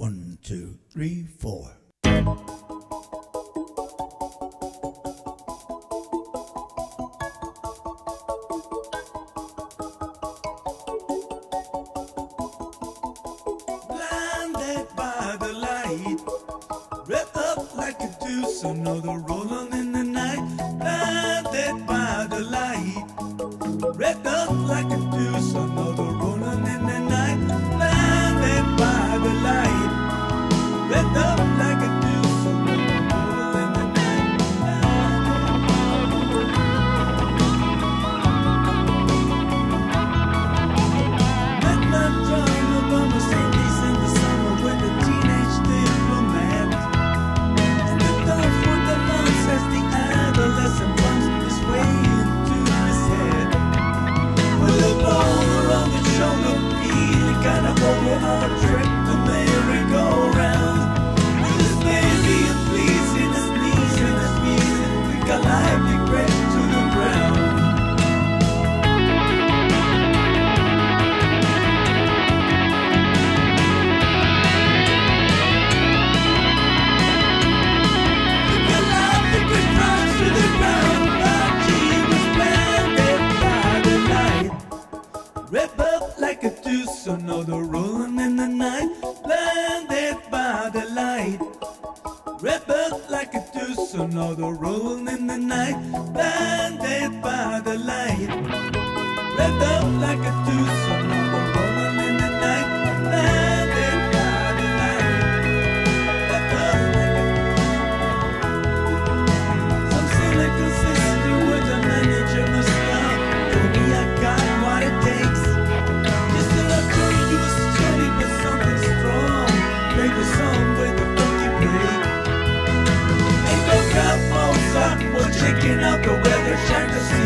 One, two, three, four. Blinded by the light, wrapped up like a deuce, another rolling in the the shoulder, feeling kind of overhard trip another rolling in the night, blinded by the light. Rebel like a deuce, another rolling in the night, blinded by the light. Rebel like a deuce, out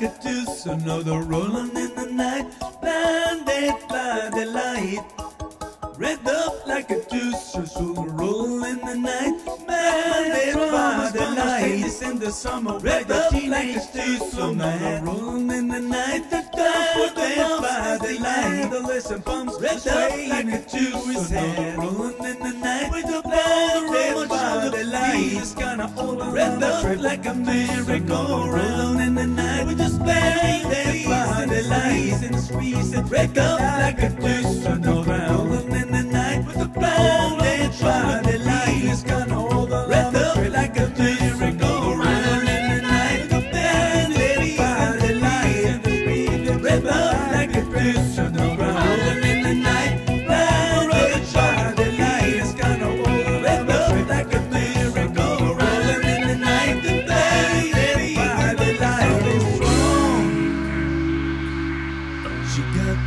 Deuce, another rolling in the night, blinded by the light. Red up like a deuce, just roll in the night, blinded by the light. The summer, red up like a deuce, another rolling in the night, blinded by the light. The Adolescent bums, red up like a deuce, another rolling in the night, with the blinded by the light. It's kinda all red up like a merry-go-round in the night, with the blinded by the light. In the streets, red up like a deuce,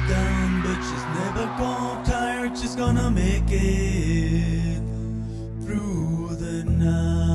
down, but she's never gone tired. She's gonna make it through the night.